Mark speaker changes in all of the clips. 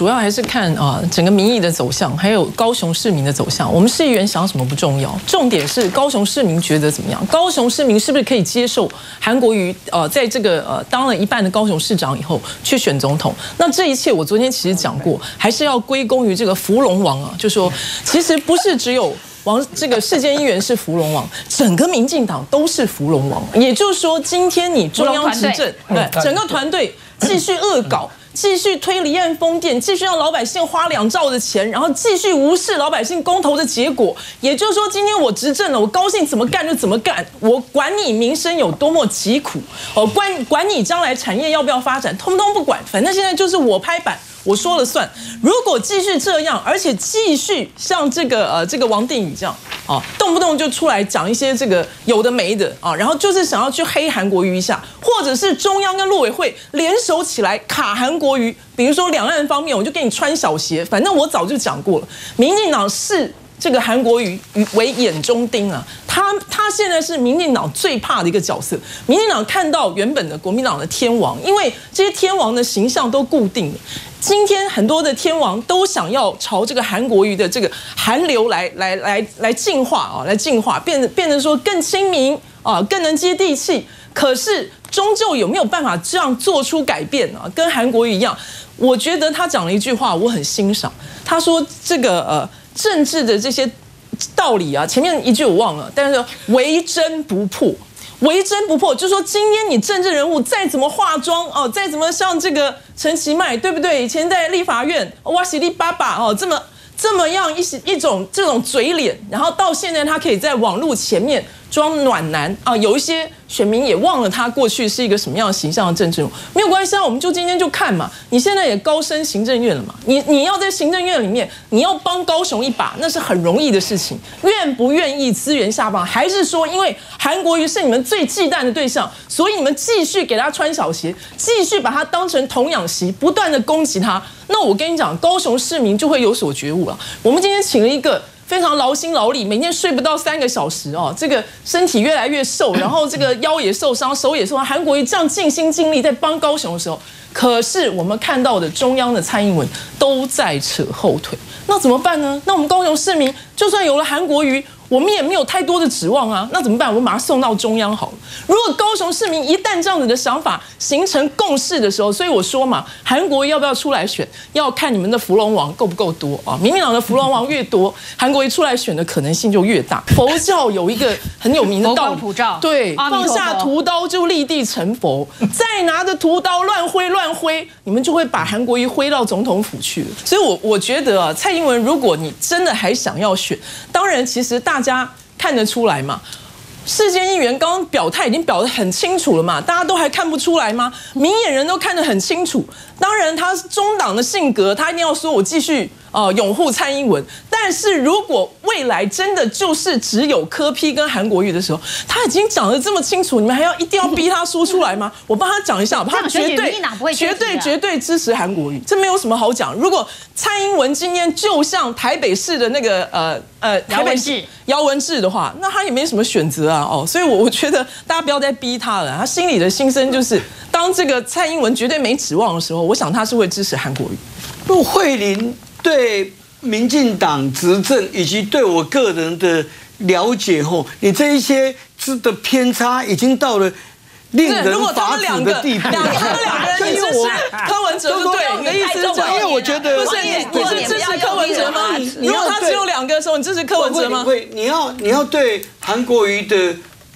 Speaker 1: 主要还是看啊整个民意的走向，还有高雄市民的走向。我们市议员想什么不重要，重点是高雄市民觉得怎么样？高雄市民是不是可以接受韩国瑜呃在这个呃当了一半的高雄市长以后去选总统？那这一切我昨天其实讲过，还是要归功于这个芙蓉王啊，就说其实不是只有。王这个世界议员是芙蓉王，整个民进党都是芙蓉王。也就是说，今天你中央执政，对整个团队继续恶搞，继续推离岸风电，继续让老百姓花两兆的钱，然后继续无视老百姓公投的结果。也就是说，今天我执政了，我高兴怎么干就怎么干，我管你民生有多么疾苦，哦，管管你将来产业要不要发展，通通不管，反正现在就是我拍板。我说了算。如果继续这样，而且继续像这个呃这个王定宇这样啊，动不动就出来讲一些这个有的没的啊，然后就是想要去黑韩国瑜一下，或者是中央跟陆委会联手起来卡韩国瑜，比如说两岸方面，我就给你穿小鞋。反正我早就讲过了，民进党是。这个韩国瑜为眼中钉啊，他他现在是民进党最怕的一个角色。民进党看到原本的国民党的天王，因为这些天王的形象都固定了。今天很多的天王都想要朝这个韩国瑜的这个韩流来来来来进化啊，来进化，变变得说更亲民啊，更能接地气。可是终究有没有办法这样做出改变啊？跟韩国瑜一样，我觉得他讲了一句话，我很欣赏。他说这个呃。政治的这些道理啊，前面一句我忘了，但是唯真不破，唯真不破，就说今天你政治人物再怎么化妆哦，再怎么像这个陈其迈，对不对？以前在立法院哇西利爸爸哦，这么这么样一些一种这种嘴脸，然后到现在他可以在网络前面装暖男啊，有一些。选民也忘了他过去是一个什么样的形象的政治人物，没有关系啊，我们就今天就看嘛。你现在也高升行政院了嘛，你你要在行政院里面，你要帮高雄一把，那是很容易的事情。愿不愿意资源下放，还是说因为韩国瑜是你们最忌惮的对象，所以你们继续给他穿小鞋，继续把他当成童养媳，不断的攻击他？那我跟你讲，高雄市民就会有所觉悟了。我们今天请了一个。非常劳心劳力，每天睡不到三个小时哦，这个身体越来越瘦，然后这个腰也受伤，手也受伤。韩国瑜这样尽心尽力在帮高雄的时候，可是我们看到的中央的蔡英文都在扯后腿，那怎么办呢？那我们高雄市民就算有了韩国瑜。我们也没有太多的指望啊，那怎么办？我们把它送到中央好了。如果高雄市民一旦这样子的想法形成共识的时候，所以我说嘛，韩国要不要出来选，要看你们的芙蓉王够不够多啊。民进党的芙蓉王越多，韩国瑜出来选的可能性就越大。佛教有一个很有名的道理，对，放下屠刀就立地成佛，再拿着屠刀乱挥乱乱挥，你们就会把韩国瑜挥到总统府去。所以，我我觉得啊，蔡英文，如果你真的还想要选，当然，其实大。家看得出来嘛？世间议员刚刚表态已经表得很清楚了嘛？大家都还看不出来吗？明眼人都看得很清楚。当然，他是中党的性格，他一定要说我继续。呃，拥护蔡英文，但是如果未来真的就是只有柯批跟韩国瑜的时候，他已经讲得这么清楚，你们还要一定要逼他说出来吗？我帮他讲一下，他绝对绝对绝对支持韩国瑜，这没有什么好讲。如果蔡英文今天就像台北市的那个呃呃
Speaker 2: 姚文智
Speaker 1: 姚文智的话，那他也没什么选择啊哦，所以我我觉得大家不要再逼他了，他心里的心声就是，当这个蔡英文绝对没指望的时候，我想他是会支持韩国瑜。
Speaker 3: 陆慧玲。对民进党执政以及对我个人的了解，后你这一些之的偏差已经到了令人发指的地步。
Speaker 1: 两他们两个人，就 是我柯文哲对你的意思是，
Speaker 3: 因为我觉得
Speaker 1: 不是你你是支持柯文哲吗？如果他只有两个的时候，你支持柯文哲吗？
Speaker 3: 会，你要你要对韩国瑜的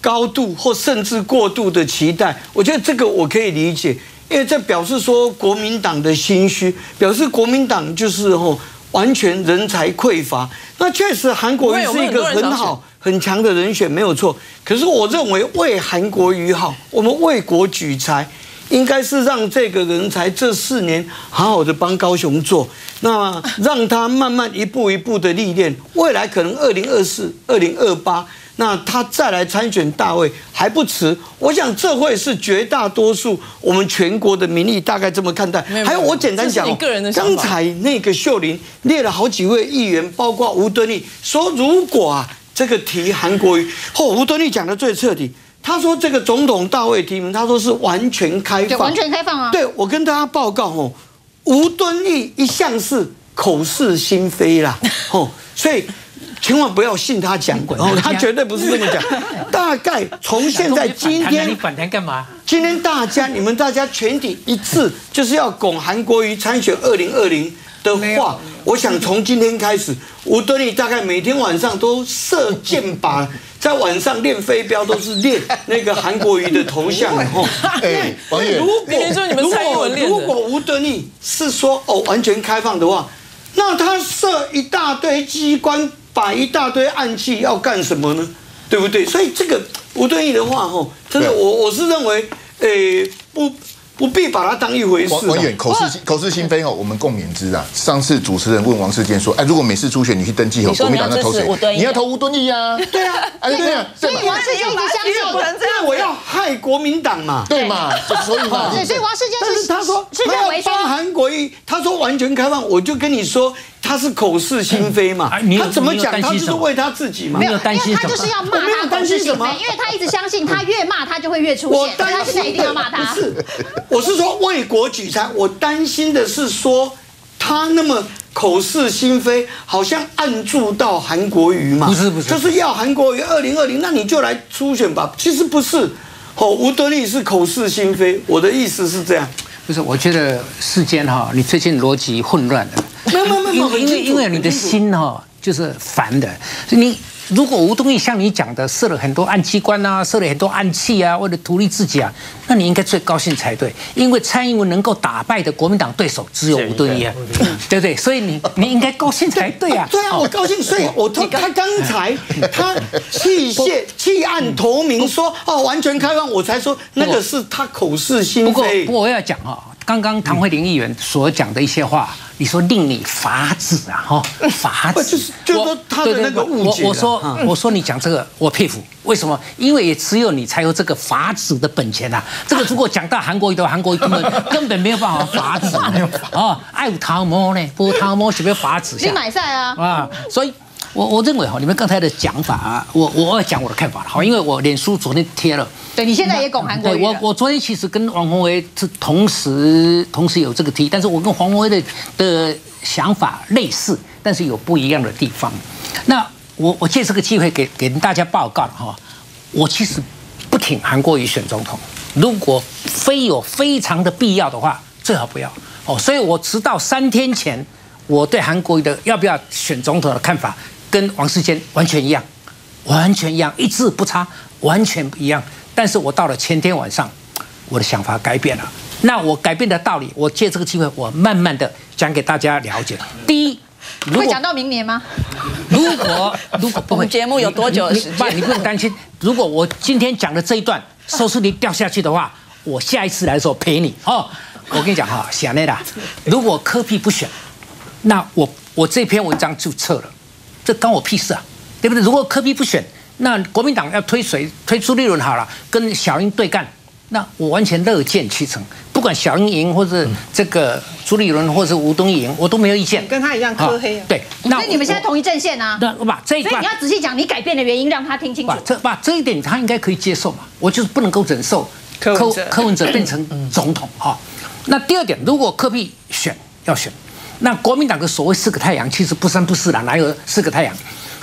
Speaker 3: 高度或甚至过度的期待，我觉得这个我可以理解。因为这表示说国民党的心虚，表示国民党就是吼完全人才匮乏。那确实韩国瑜是一个很好很强的人选，没有错。可是我认为为韩国瑜好，我们为国举才，应该是让这个人才这四年好好的帮高雄做，那让他慢慢一步一步的历练，未来可能二零二四、二零二八。那他再来参选大位还不迟，我想这会是绝大多数我们全国的民意大概这么看待。还有我简单讲，刚才那个秀玲列了好几位议员，包括吴敦义，说如果啊这个提韩国瑜，后吴敦义讲的最彻底，他说这个总统大位提名，他说是完全开放，
Speaker 2: 完全开放啊。
Speaker 3: 对我跟大家报告哦，吴敦义一向是口是心非啦，哦，所以千万不要信他讲，哦，他绝对不是这么讲。大概从现在今天，
Speaker 2: 你反弹干嘛？
Speaker 3: 今天大家你们大家全体一致，就是要拱韩国瑜参选二零二零的话，我想从今天开始，吴敦义大概每天晚上都射箭靶，在晚上练飞镖都是练 那个韩国瑜的头像哦。
Speaker 4: 哎，王远，
Speaker 3: 如果如果吴敦义是说哦完全开放的话，那他设一大堆机关，摆一大堆暗器要干什么呢？对不对？所以这个吴敦义的话，吼，真的我我是认为，诶，不不必把它当一回事啊。
Speaker 4: 王王远口是口是心非哦，我们共勉之啊。上次主持人问王世坚说，哎，如果每次初选你去登记后，国民党要投谁
Speaker 5: 你要
Speaker 4: 投吴敦义啊？
Speaker 3: 对啊，
Speaker 4: 哎，对啊，
Speaker 6: 所以王世坚一直相信，
Speaker 3: 因为我要害国民党嘛。
Speaker 4: 对嘛，所以嘛，
Speaker 6: 对，所以王世坚
Speaker 3: 但是
Speaker 6: 是
Speaker 3: 他说
Speaker 6: 是
Speaker 3: 他
Speaker 6: 认为说
Speaker 3: 要帮韩国瑜，他说完全开放，我就跟你说他是口是心非嘛他怎么讲？他就是为他自己嘛
Speaker 2: 没。有
Speaker 6: 因为
Speaker 2: 担心
Speaker 6: 他就是要骂
Speaker 3: 我没有
Speaker 6: 他
Speaker 3: 担心什么
Speaker 6: 口是心非，因为他一直相信他越骂他就会越出
Speaker 3: 我
Speaker 6: 现，所以他
Speaker 3: 担心
Speaker 6: 现在一定要骂他。
Speaker 3: 不是，我是说为国举才。我担心的是说他那么口是心非，好像按住到韩国瑜嘛。
Speaker 2: 不是不是
Speaker 3: 就是要韩国瑜二零二零，那你就来初选吧。其实不是，哦，吴德利是口是心非。我的意思是这样。
Speaker 2: 不是，我觉得世间哈，你最近逻辑混乱了。
Speaker 3: 没有没有没有
Speaker 2: 因为因为你的心哈就是烦的，所以你如果吴东义像你讲的设了很多暗机关啊，设了很多暗器啊，为了图利自己啊，那你应该最高兴才对，因为蔡英文能够打败的国民党对手只有吴敦义啊，对不对？所以你你应该高兴才对啊。
Speaker 3: 对啊，我高兴，所以我他他刚才他弃械弃暗投明说哦完全开放，我才说那个是他口是心
Speaker 2: 不过
Speaker 3: 非
Speaker 2: 不。过我要讲哈，刚刚唐慧玲议员所讲的一些话，你说令你法子啊，哈，发指，
Speaker 3: 不就是就是说他的那个误解
Speaker 2: 我我说
Speaker 3: 啊
Speaker 2: 我说你讲这个我佩服，为什么？因为也只有你才有这个法子的本钱啊。这个如果讲到韩国语的话，韩国瑜根本根本没有办法法子啊，爱有汤摸呢，不汤摸是不是法子下？
Speaker 6: 你买菜啊，
Speaker 2: 啊，所以我我认为哈，你们刚才的讲法啊，我我要讲我的看法了，好，因为我脸书昨天贴了。
Speaker 6: 对你现在也拱韩国
Speaker 2: 对我，我昨天其实跟王宏维是同时同时有这个提，但是我跟黄宏维的的想法类似，但是有不一样的地方。那我我借这个机会给给大家报告了哈，我其实不挺韩国瑜选总统，如果非有非常的必要的话，最好不要哦。所以我直到三天前，我对韩国瑜的要不要选总统的看法跟王世坚完全一样。完全一样，一字不差，完全不一样。但是我到了前天晚上，我的想法改变了。那我改变的道理，我借这个机会，我慢慢的讲给大家了解。第一，
Speaker 6: 会讲到明年吗？
Speaker 2: 如果如果不会，
Speaker 5: 我们节目有多久的时间
Speaker 2: 你你不，你不用担心。如果我今天讲的这一段收视率掉下去的话，我下一次来的时候陪你哦。我跟你讲哈，小内啦，如果科比不选，那我我这篇文章就撤了，这关我屁事啊，对不对？如果科比不选，那国民党要推谁？推朱立伦好了，跟小英对干，那我完全乐见其成。不管小英赢，或是这个朱立伦，或者是吴东义赢，我都没有意见。
Speaker 1: 跟他一样科黑啊
Speaker 2: 对，那
Speaker 6: 你们现在同一阵线啊。
Speaker 2: 那我把这一段
Speaker 6: 所以你要仔细讲你改变的原因，让他听清楚
Speaker 2: 把。这把这一点他应该可以接受嘛，我就是不能够忍受
Speaker 1: 柯文
Speaker 2: 柯文哲变成总统哈、那第二点，如果柯比选要选，那国民党的所谓四个太阳，其实不三不四啦，哪有四个太阳？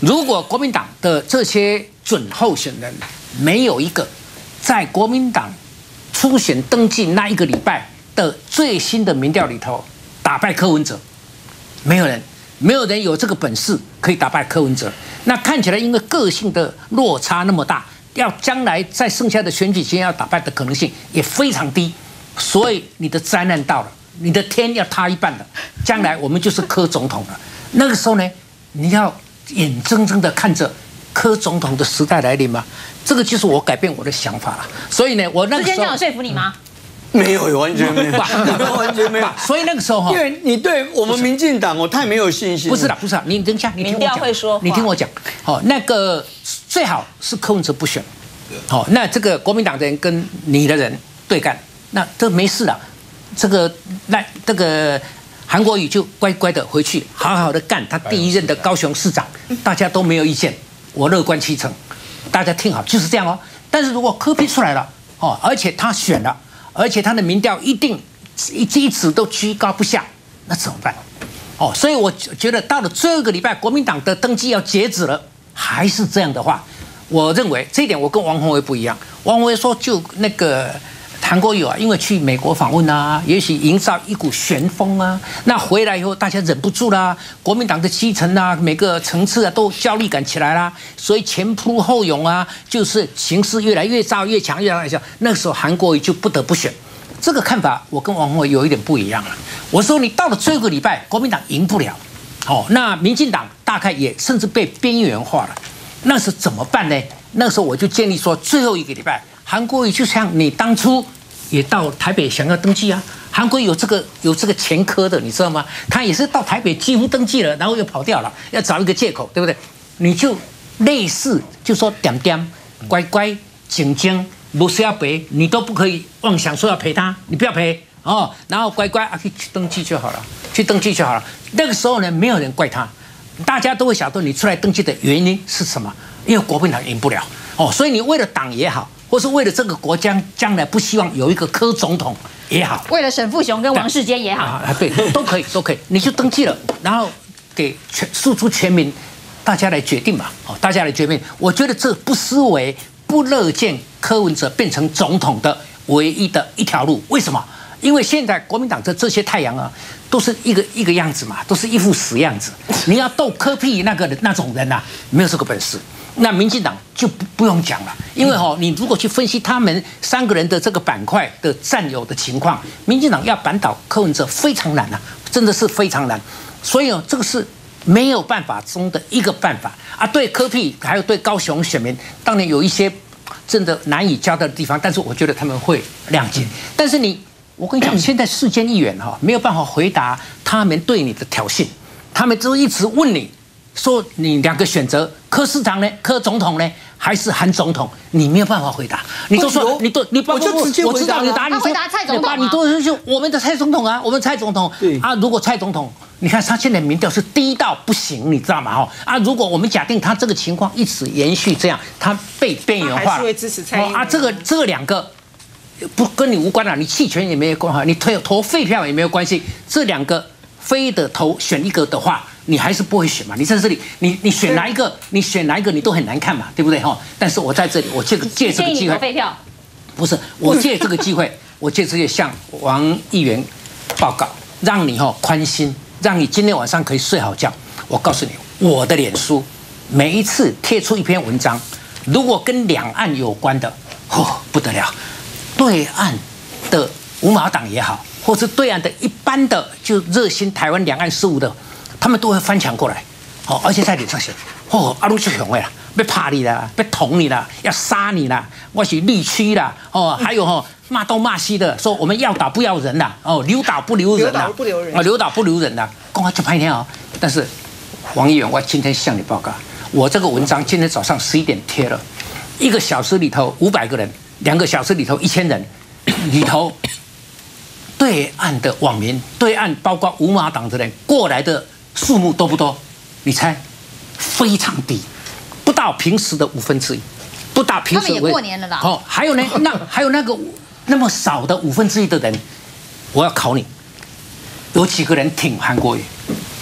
Speaker 2: 如果国民党的这些准候选人没有一个在国民党初选登记那一个礼拜的最新的民调里头打败柯文哲，没有人，没有人有这个本事可以打败柯文哲。那看起来，因为个性的落差那么大，要将来在剩下的选举期间要打败的可能性也非常低，所以你的灾难到了，你的天要塌一半了，将来我们就是柯总统了。那个时候呢，你要眼睁睁的看着柯总统的时代来临吗？这个就是我改变我的想法了。所以呢，我那个时候
Speaker 6: 之前这样有说服你吗？
Speaker 3: 没有，完全没有，完全没有。
Speaker 2: 所以那个时候哈
Speaker 3: 因，为你对我们民进党，我太没有信心。
Speaker 2: 不是啦，，不是啦，你等一下，你听我
Speaker 5: 民调
Speaker 2: 讲，
Speaker 5: 会说
Speaker 2: 你听我讲，好、那个最好是柯文哲不选，好、那这个国民党的人跟你的人对干，那这没事了，这个那这个韩国瑜就乖乖的回去，好好的干他第一任的高雄市长，大家都没有意见，我乐观其成，大家听好，就是这样哦。但是如果柯批出来了，哦，而且他选了，而且他的民调一定一一直都居高不下，那怎么办？哦，所以我觉得到了这个礼拜，国民党的登记要截止了，还是这样的话，我认为这一点我跟王宏伟不一样。王宏伟说，就那个韩国瑜啊，因为去美国访问啊，也许营造一股旋风啊，那回来以后大家忍不住啦，国民党的基层啊，每个层次啊都焦虑感起来啦，所以前仆后拥啊，就是形势越来越糟越强越来越强，那时候韩国瑜就不得不选。这个看法我跟王宏伟有一点不一样了。我说你到了最后一个礼拜，国民党赢不了，哦，那民进党大概也甚至被边缘化了，那是怎么办呢？那时候我就建议说，最后一个礼拜，韩国瑜就像你当初也到台北想要登记啊，韩国有这个有这个前科的，你知道吗？他也是到台北几乎登记了，然后又跑掉了，要找一个借口，对不对？你就类似就说点点乖乖静静。不是要赔，你都不可以妄想说要赔他，你不要赔哦，然后乖乖啊去登记就好了，去登记就好了。那个时候呢，没有人怪他，大家都会晓得你出来登记的原因是什么，因为国民党赢不了哦，所以你为了党也好，或是为了这个国家将来不希望有一个柯总统也好，
Speaker 6: 为了沈富雄跟王世坚也好，
Speaker 2: 啊对，都可以都可以，你就登记了，然后给全诉诸全民，大家来决定吧，哦，大家来决定，我觉得这不失为。不乐见柯文哲变成总统的唯一的一条路，为什么？因为现在国民党的这些太阳啊，都是一个一个样子嘛，都是一副死样子。你要斗柯屁那个那种人呐，没有这个本事。那民进党就不不用讲了，因为哈，你如果去分析他们三个人的这个板块的占有的情况，民进党要扳倒柯文哲非常难呐，真的是非常难。所以哦，这个是。没有办法中的一个办法啊！对科屁还有对高雄选民，当然有一些真的难以交代的地方，但是我觉得他们会谅解。但是你，我跟你讲，现在世间议员哈没有办法回答他们对你的挑衅，他们都一直问你说你两个选择，柯市长呢，柯总统呢？还是韩总统，你没有办法回答。你都说，你都你
Speaker 3: 我就直接
Speaker 2: 我知道你答案。
Speaker 6: 他回答蔡总统
Speaker 2: 你都是就我们的蔡总统啊，我们蔡总统。
Speaker 3: 对
Speaker 2: 啊，如果蔡总统，你看他现在民调是低到不行，你知道吗？哈啊，如果我们假定他这个情况一直延续这样，他被边缘化，
Speaker 1: 还是会支持蔡
Speaker 2: 啊。这个这两个不跟你无关了，你弃权也没有关系，你投投废票也没有关系。这两个非得投选一个的话。你还是不会选嘛？你在这里，你你选哪一个？你选哪一个？你都很难看嘛，对不对哈？但是我在这里，我借个借这个机会，不 是我借这个机会，我借这个向王议员报告，让你哈宽心，让你今天晚上可以睡好觉。我告诉你，我的脸书每一次贴出一篇文章，如果跟两岸有关的，哦不得了，对岸的五马党也好，或是对岸的一般的就热心台湾两岸事务的。他们都会翻墙过来，哦，而且在脸上写，哦，阿鲁就雄哎要怕你啦，要捅你啦，要杀你啦，我是绿区啦，哦，还有哦，骂东骂西的，说我们要打不要人啦，哦，留打不留人
Speaker 1: 啦，不留人
Speaker 2: 啊，留岛不留人啦，公安就拍一天哦。但是黄议员，我今天向你报告，我这个文章今天早上十一点贴了，一个小时里头五百个人，两个小时里头一千人，里头。对岸的网民，对岸包括五马党的人过来的数目多不多？你猜，非常低，不到平时的五分之一，不到平时。
Speaker 6: 他们也过年了啦。
Speaker 2: 哦，还有呢，那还有那个那么少的五分之一的人，我要考你，有几个人挺韩国瑜？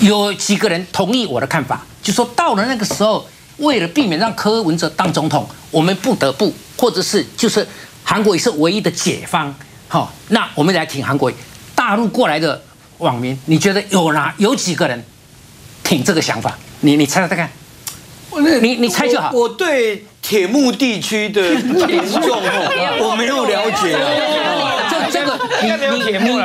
Speaker 2: 有几个人同意我的看法？就说到了那个时候，为了避免让柯文哲当总统，我们不得不，或者是就是韩国瑜是唯一的解方。好，那我们来挺韩国大陆过来的网民，你觉得有哪有几个人挺这个想法？你你猜猜看，你你猜就好。
Speaker 3: 我对铁木地区的 民众，我没有了解啊。
Speaker 2: 这这个你你你你
Speaker 6: 没有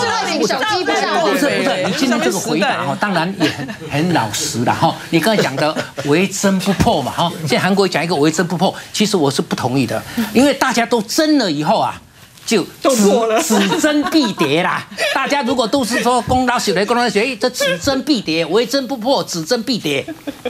Speaker 6: 智慧型手机不上
Speaker 2: 不是不是，你今天这个回答哈，当然也很很老实的哈。你刚才讲的为真不破嘛哈，现在韩国讲一个为真不破，其实我是不同意的，因为大家都真了以后啊。就只只真必跌啦！大家如果都是说公老血雷，公道血雷，这只真必跌，为真不破，只真必跌。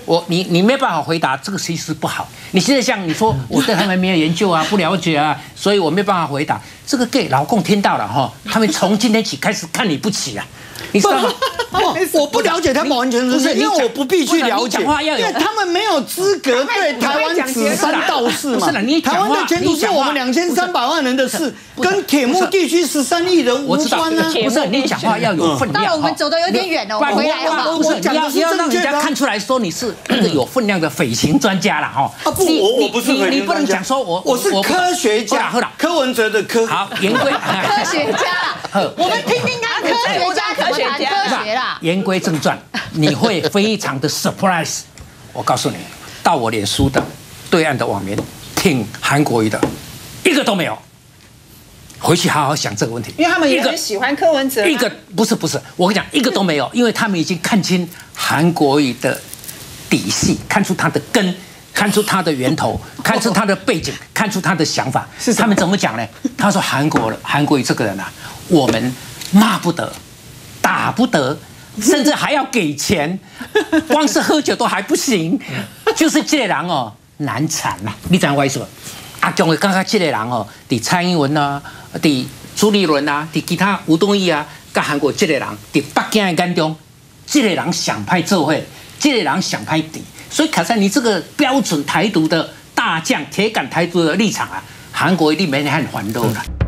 Speaker 2: 我你你没办法回答这个其实不好。你现在像你说我对他们没有研究啊，不了解啊，所以我没办法回答。这个 gay 老公听到了哈，他们从今天起开始看你不起啊。你知道吗？
Speaker 3: 不，我不了解他们完全是因为我不必去了解，因为他们没有资格对台湾指三道四嘛。
Speaker 2: 是啦你
Speaker 3: 台湾的前途是我们两千三百万人的事，跟铁幕地区十三亿人无关啊。
Speaker 2: 不是你讲话要有分量。
Speaker 6: 当然我们走的有点远了我回来好不好
Speaker 2: 不要要让人家看出来说你是那个有分量的匪情专家了哈。
Speaker 3: 啊不，我我不是
Speaker 2: 你你不能讲说我
Speaker 3: 我是科学家柯文哲的科。
Speaker 2: 好，言归
Speaker 6: 科学家
Speaker 2: 了，
Speaker 6: 我们听听看科学家科学啦。
Speaker 2: 言归正传，你会非常的 surprise。我告诉你，到我脸书的对岸的网民挺韩国瑜的，一个都没有。回去好好想这个问题，
Speaker 5: 因为他们也
Speaker 2: 一个
Speaker 5: 很喜欢柯文哲啊。
Speaker 2: 一个不是不是，我跟你讲，一个都没有，因为他们已经看清韩国瑜的底细，看出他的根，看出他的源头，看出他的背景，看出他的想法。是他们怎么讲呢？他说韩国韩国瑜这个人啊，我们骂不得，打不得。甚至还要给钱，光是喝酒都还不行，就是这个人哦难缠呐、你知道我意思吗？阿强会刚刚这个人哦，伫蔡英文啊，伫朱立伦啊，伫其他吴东义啊，甲韩国这个人，伫北京的眼中，这个人想派做会，这个人想派底，所以卡在你这个标准台独的大将，铁杆台独的立场啊，韩国一定没人很烦恼了。